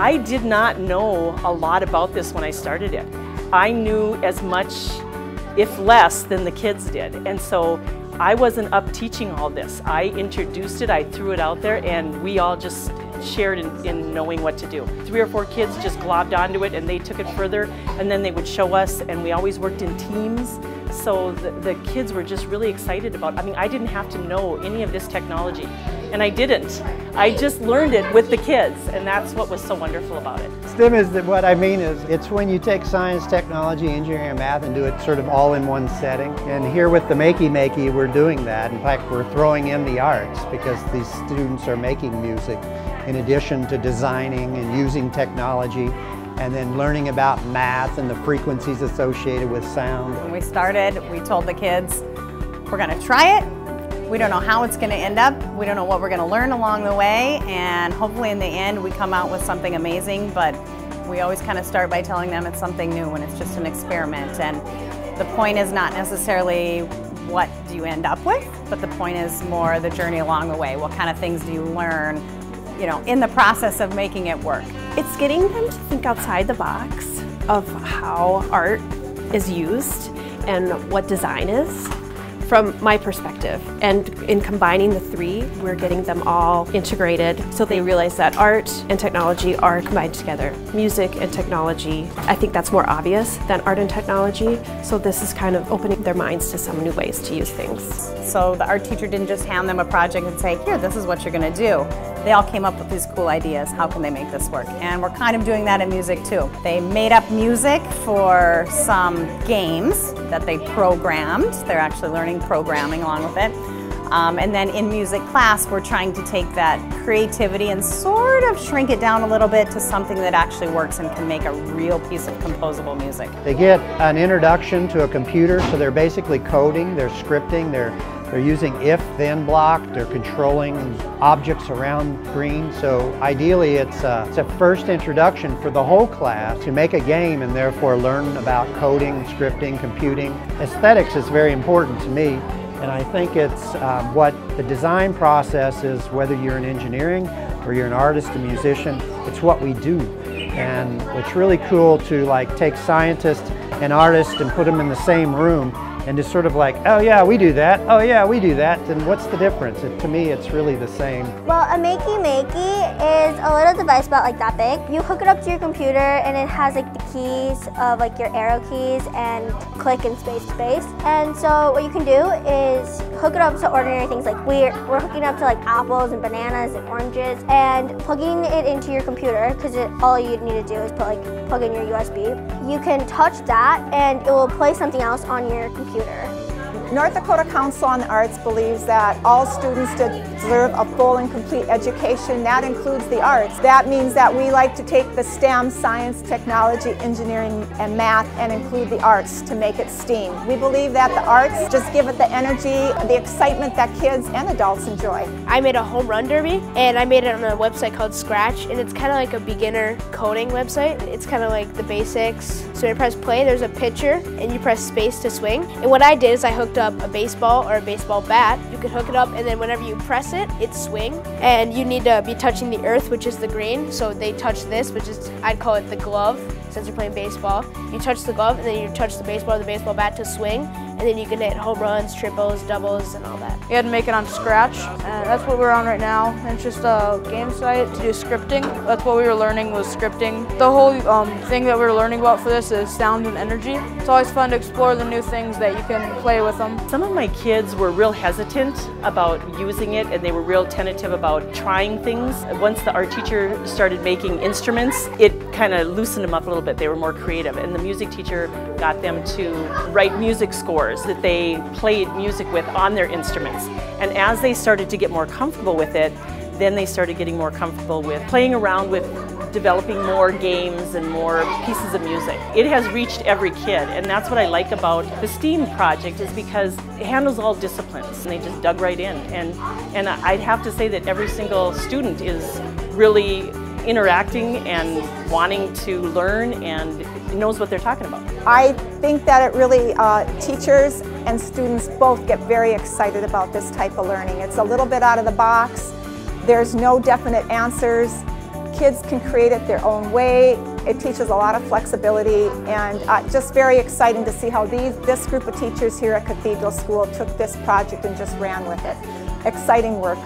I did not know a lot about this when I started it. I knew as much, if less, than the kids did. And so I wasn't up teaching all this. I introduced it, I threw it out there, and we all just shared in, in, knowing what to do. Three or four kids just globbed onto it and they took it further and then they would show us and we always worked in teams. So the, the kids were just really excited about I mean, I didn't have to know any of this technology and I didn't. I just learned it with the kids and that's what was so wonderful about it. STEM is the, what I mean is it's when you take science, technology, engineering, and math and do it sort of all in one setting. And here with the Makey Makey, we're doing that. In fact, we're throwing in the arts because these students are making music in addition to designing and using technology and then learning about math and the frequencies associated with sound. When we started, we told the kids, we're going to try it. We don't know how it's going to end up. We don't know what we're going to learn along the way. And hopefully in the end, we come out with something amazing. But we always kind of start by telling them it's something new and it's just an experiment. And the point is not necessarily what do you end up with, but the point is more the journey along the way. What kind of things do you learn you know, in the process of making it work. It's getting them to think outside the box of how art is used and what design is from my perspective. And in combining the three, we're getting them all integrated so they realize that art and technology are combined together. Music and technology, I think that's more obvious than art and technology. So this is kind of opening their minds to some new ways to use things. So the art teacher didn't just hand them a project and say, here, this is what you're gonna do. They all came up with these cool ideas. How can they make this work? And we're kind of doing that in music too. They made up music for some games that they programmed. They're actually learning programming along with it. Um, and then in music class, we're trying to take that creativity and sort of shrink it down a little bit to something that actually works and can make a real piece of composable music. They get an introduction to a computer, so they're basically coding, they're scripting, they're they're using if-then block. They're controlling objects around green. So ideally, it's a, it's a first introduction for the whole class to make a game and therefore learn about coding, scripting, computing. Aesthetics is very important to me. And I think it's um, what the design process is, whether you're in engineering or you're an artist, a musician, it's what we do. And it's really cool to like take scientists and artists and put them in the same room and just sort of like, oh yeah, we do that, oh yeah, we do that, then what's the difference? To me, it's really the same. Well, a Makey Makey is a little device about like that big. You hook it up to your computer and it has like the keys of like your arrow keys and click and space space. And so what you can do is hook it up to ordinary things like we're, we're hooking up to like apples and bananas and oranges and plugging it into your computer because all you need to do is put like plug in your USB. You can touch that and it will play something else on your computer. North Dakota Council on the Arts believes that all students deserve a full and complete education. That includes the arts. That means that we like to take the STEM, science, technology, engineering, and math and include the arts to make it STEAM. We believe that the arts just give it the energy, the excitement that kids and adults enjoy. I made a home run derby and I made it on a website called Scratch and it's kind of like a beginner coding website. It's kind of like the basics. So you press play, there's a pitcher and you press space to swing. And what I did is I hooked up a baseball or a baseball bat. You could hook it up and then whenever you press it, it swing. And you need to be touching the earth, which is the green. So they touch this, which is, I'd call it the glove since you're playing baseball. You touch the glove and then you touch the baseball the baseball bat to swing and then you can hit home runs, triples, doubles, and all that. You had to make it on Scratch, and that's what we're on right now. It's just a game site to do scripting. That's what we were learning was scripting. The whole um, thing that we were learning about for this is sound and energy. It's always fun to explore the new things that you can play with them. Some of my kids were real hesitant about using it, and they were real tentative about trying things. Once the art teacher started making instruments, it kind of loosened them up a little bit. They were more creative, and the music teacher got them to write music scores that they played music with on their instruments. And as they started to get more comfortable with it, then they started getting more comfortable with playing around with developing more games and more pieces of music. It has reached every kid and that's what I like about the STEAM project is because it handles all disciplines and they just dug right in and, and I'd have to say that every single student is really interacting and wanting to learn and knows what they're talking about. I think that it really, uh, teachers and students both get very excited about this type of learning. It's a little bit out of the box. There's no definite answers. kids can create it their own way. It teaches a lot of flexibility and uh, just very exciting to see how these, this group of teachers here at Cathedral School took this project and just ran with it. Exciting work.